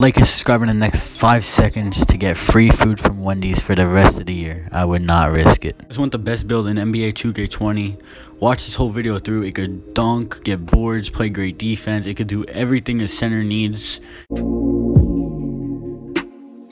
Like and subscribe in the next 5 seconds to get free food from Wendy's for the rest of the year. I would not risk it. I just want the best build in NBA 2K20. Watch this whole video through. It could dunk, get boards, play great defense. It could do everything a center needs. I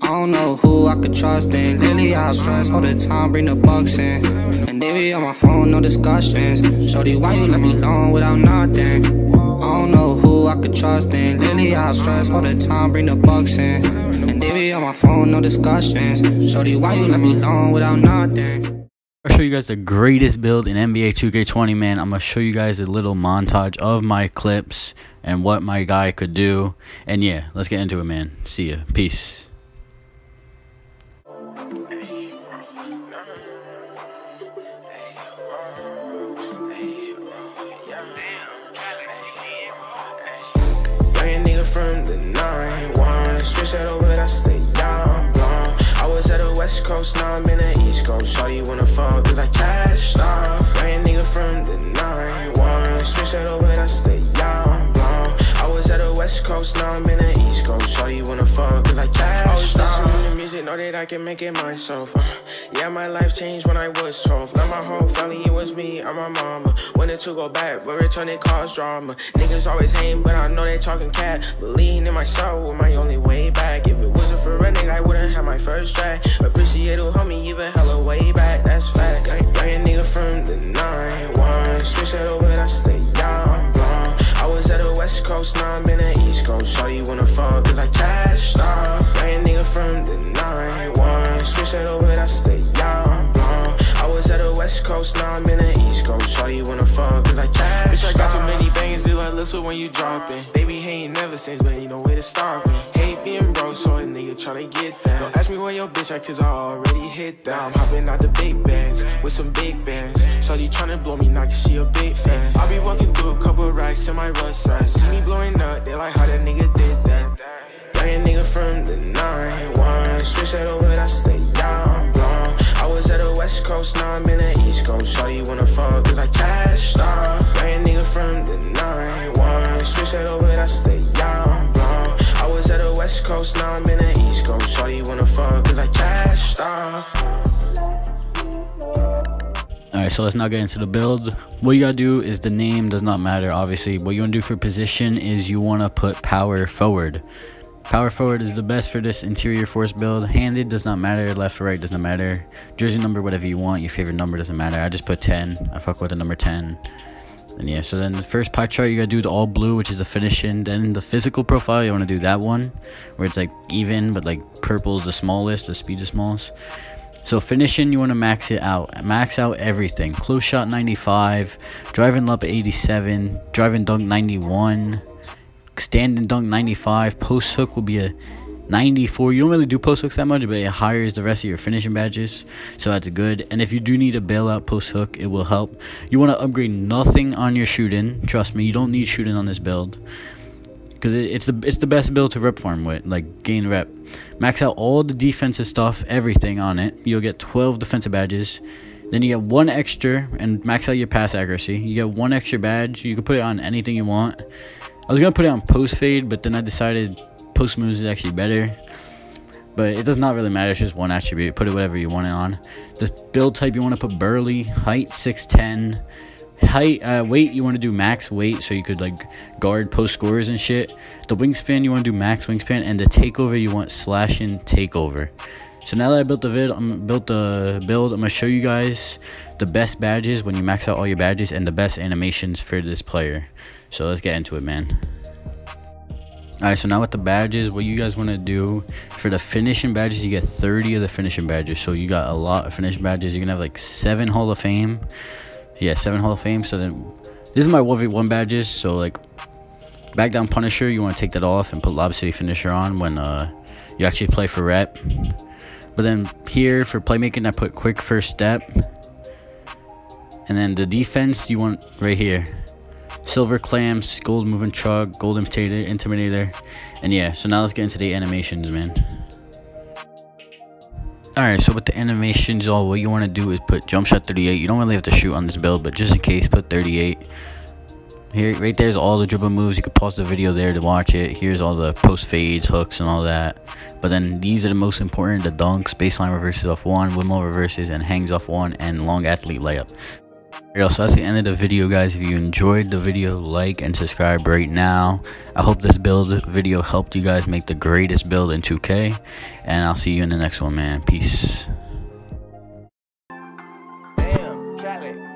don't know who I could trust in. Lately I stress all the time, bring the bucks in. And they be on my phone, no discussions. Shorty, why you let me alone without nothing? I don't know who I could trust in. Lately I stress all the time, bring the bucks in. And they be on my phone, no discussions. Shorty, why you let me alone without nothing? I'll show you guys the greatest build in NBA 2K20, man. I'm going to show you guys a little montage of my clips and what my guy could do. And yeah, let's get into it, man. See ya. Peace. Coast, now I'm in the east coast. Shawty wanna fuck, cause I cashed out Young nigga from the 9-1 Switch that over, that's the young blonde I was at the west coast, now I'm in the east coast. Shawty wanna fuck, cause I cashed music, know that I can make it myself. Uh, yeah, my life changed when I was 12. Not my whole family, it was me and my mama. Wanted to go back, but returning caused drama. Niggas always hate, but I know they talking cat. Believing in myself was my only way back. If it wasn't for running, I wouldn't have my first track. Appreciate who homie, even hella way back, that's fact. East coast Shawty wanna fuck, cause I cash Bitch, I got too many bangs, they like listen when you dropping. Baby hating never since, but you know where to start me. Hate being broke, so a nigga tryna get that. Don't ask me where your bitch at, cause I already hit that. I'm hopping out the big bands, with some big bands. Shawty tryna blow me now, cause she a big fan. I be walking through a couple racks in my run side. See me blowing up, they like how that nigga did that. Young nigga from the 9-1 Switch that over, that's the young blonde I was at the west coast, now I'm in the east coast Shawty wanna fuck, cause I cashed out Young nigga from the 9-1 Switch that over, that's the young blonde I was at the west coast, now I'm in the east coast Shawty wanna fuck, cause I cashed out Alright, so let's now get into the build. What you gotta do is the name does not matter, obviously. What you wanna do for position is you wanna put power forward. Power forward is the best for this interior force build. Handed does not matter. Left or right does not matter. Jersey number, whatever you want. Your favorite number doesn't matter. I just put 10. I fuck with the number 10. And yeah, so then the first pie chart, you gotta do is all blue, which is the finishing. Then the physical profile, you wanna do that one, where it's like even, but like purple is the smallest, the speed is smallest. So finishing, you want to max it out. Max out everything. Close shot 95, driving up 87, driving dunk 91, standing dunk 95, post hook will be a 94. You don't really do post hooks that much, but it hires the rest of your finishing badges, so that's good. And if you do need a bailout post hook, it will help. You want to upgrade nothing on your shooting. Trust me, you don't need shooting on this build because it, it's the it's the best build to rep farm with, like gain rep. Max out all the defensive stuff, everything on it. You'll get 12 defensive badges. Then you get one extra and max out your pass accuracy. You get one extra badge. You can put it on anything you want. I was gonna put it on post fade, but then I decided post moves is actually better. But it does not really matter. It's just one attribute. Put it whatever you want it on. The build type you want to put burly, height 6'10 height uh, weight you want to do max weight so you could like guard post scores and shit the wingspan you want to do max wingspan and the takeover you want slash and takeover so now that i built the vid i'm built the build i'm gonna show you guys the best badges when you max out all your badges and the best animations for this player so let's get into it man Alright, so now with the badges, what you guys want to do for the finishing badges, you get 30 of the finishing badges. So you got a lot of finishing badges. You're going to have like 7 Hall of Fame, yeah, seven Hall of Fame. So then, this is my 1v1 badges. So like, back down Punisher, you want to take that off and put Lob City Finisher on when uh, you actually play for rep. But then here for playmaking, I put Quick First Step. And then the defense, you want right here. Silver Clamps, Gold Moving Truck, Gold Intimidator, Intimidator. And yeah, so now let's get into the animations, man. Alright, so with the animations, all what you want to do is put jump shot 38. You don't really have to shoot on this build, but just in case, put 38. Here, right there's all the dribble moves. You can pause the video there to watch it. Here's all the post fades, hooks, and all that. But then these are the most important: the dunks, baseline reverses off one, windmill reverses, and hangs off one, and long athlete layup. Yo, so that's the end of the video, guys. If you enjoyed the video, like and subscribe right now. I hope this build video helped you guys make the greatest build in 2K, and I'll see you in the next one, man. Peace. Damn.